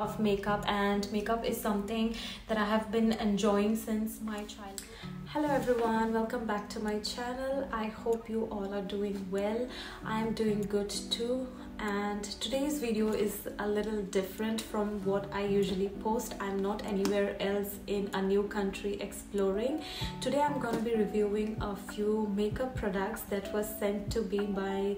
of makeup and makeup is something that I have been enjoying since my childhood. Hello everyone, welcome back to my channel. I hope you all are doing well. I'm doing good too and today's video is a little different from what I usually post. I'm not anywhere else in a new country exploring. Today I'm gonna be reviewing a few makeup products that was sent to me by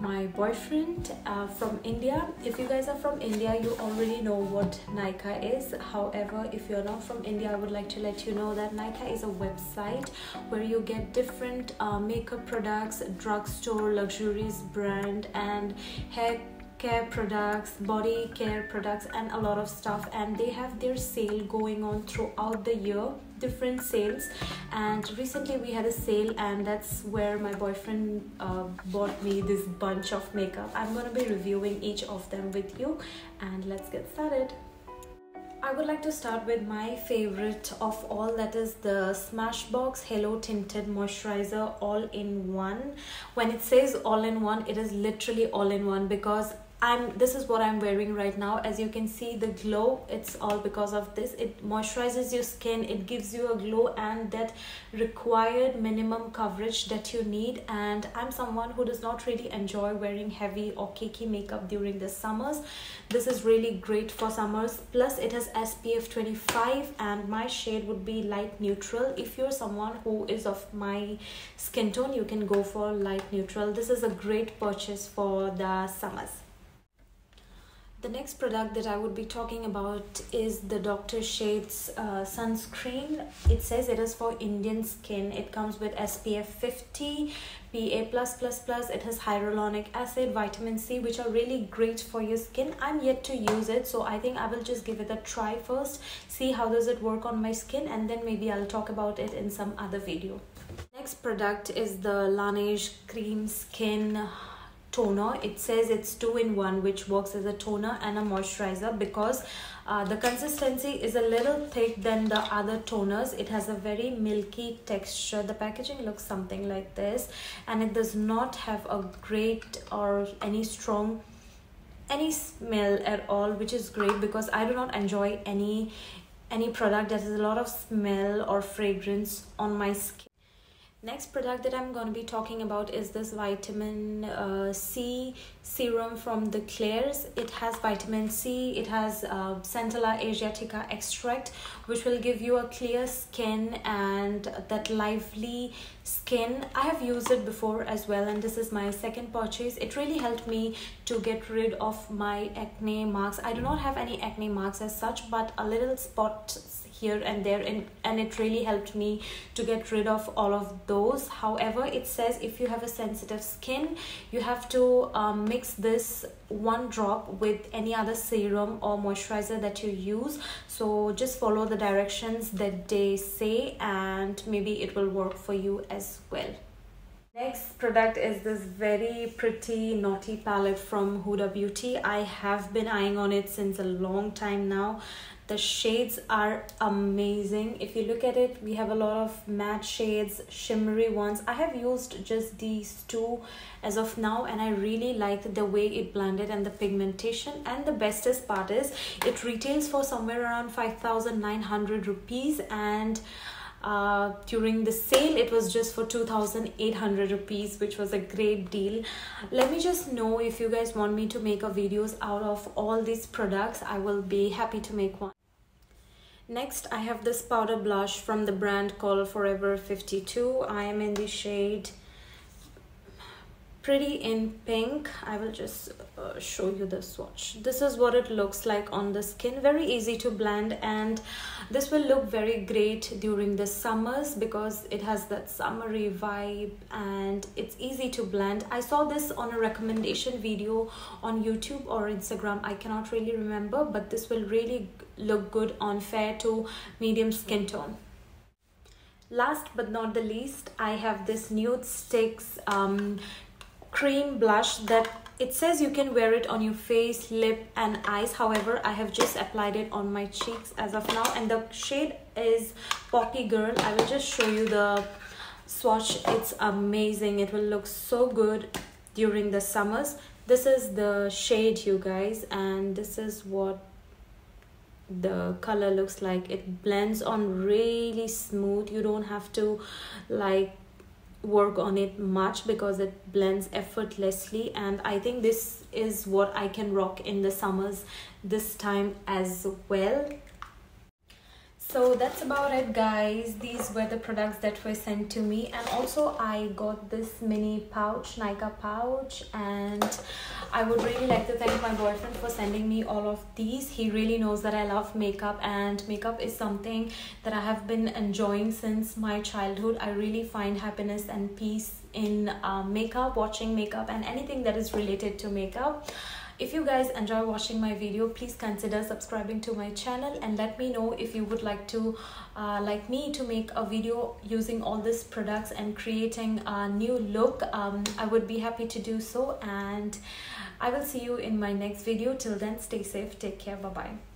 my boyfriend uh, from India. If you guys are from India, you already know what Nykaa is. However, if you're not from India, I would like to let you know that Nykaa is a website where you get different uh, makeup products, drugstore, luxuries brand, and hair care products body care products and a lot of stuff. And they have their sale going on throughout the year different sales. And recently we had a sale and that's where my boyfriend uh, bought me this bunch of makeup. I'm gonna be reviewing each of them with you and let's get started. I would like to start with my favorite of all that is the Smashbox Halo Tinted Moisturizer All in One. When it says all in one, it is literally all in one because I'm this is what I'm wearing right now. As you can see the glow it's all because of this. It moisturizes your skin. It gives you a glow and that required minimum coverage that you need. And I'm someone who does not really enjoy wearing heavy or cakey makeup during the summers. This is really great for summers. Plus it has SPF 25 and my shade would be light neutral. If you're someone who is of my skin tone you can go for light neutral. This is a great purchase for the summers the next product that I would be talking about is the Dr. Sheth's uh, sunscreen. It says it is for Indian skin. It comes with SPF 50, PA+++. It has hyaluronic acid, vitamin C, which are really great for your skin. I'm yet to use it, so I think I will just give it a try first, see how does it work on my skin, and then maybe I'll talk about it in some other video. Next product is the Laneige Cream Skin toner. It says it's two in one which works as a toner and a moisturizer because uh, the consistency is a little thick than the other toners. It has a very milky texture. The packaging looks something like this and it does not have a great or any strong any smell at all which is great because i do not enjoy any any product that has a lot of smell or fragrance on my skin Next product that I'm going to be talking about is this vitamin uh, C serum from the Klairs. It has vitamin C, it has uh, Centella asiatica extract which will give you a clear skin and that lively skin. I have used it before as well and this is my second purchase. It really helped me to get rid of my acne marks. I do not have any acne marks as such but a little spot here and there and, and it really helped me to get rid of all of those. However it says if you have a sensitive skin you have to um, mix this one drop with any other serum or moisturizer that you use. So just follow the directions that they say and maybe it will work for you as well. Next product is this very pretty naughty palette from Huda Beauty. I have been eyeing on it since a long time now the shades are amazing. If you look at it we have a lot of matte shades shimmery ones. I have used just these two as of now and i really like the way it blended and the pigmentation. And the bestest part is it retails for somewhere around 5900 rupees and uh, during the sale it was just for 2800 rupees which was a great deal. Let me just know if you guys want me to make a videos out of all these products. I will be happy to make one Next, I have this powder blush from the brand called Forever 52. I am in the shade Pretty in Pink. I will just uh, show you the swatch. This is what it looks like on the skin. Very easy to blend and this will look very great during the summers because it has that summery vibe and it's easy to blend. I saw this on a recommendation video on YouTube or Instagram. I cannot really remember but this will really look good on fair to medium skin tone last but not the least i have this Nudestix um, cream blush that it says you can wear it on your face lip and eyes. However i have just applied it on my cheeks as of now. And the shade is poppy girl. I will just show you the swatch. It's amazing. It will look so good during the summers. This is the shade you guys. And this is what the color looks like. It blends on really smooth. You don't have to like work on it much because it blends effortlessly and i think this is what i can rock in the summers this time as well. So that's about it guys. These were the products that were sent to me and also i got this mini pouch Nykaa pouch and i would really like to thank my boyfriend for sending me all of these. He really knows that i love makeup and makeup is something that i have been enjoying since my childhood. I really find happiness and peace in um, makeup watching makeup and anything that is related to makeup if you guys enjoy watching my video please consider subscribing to my channel and let me know if you would like to uh, like me to make a video using all these products and creating a new look. Um, I would be happy to do so and I will see you in my next video. Till then stay safe. Take care. Bye bye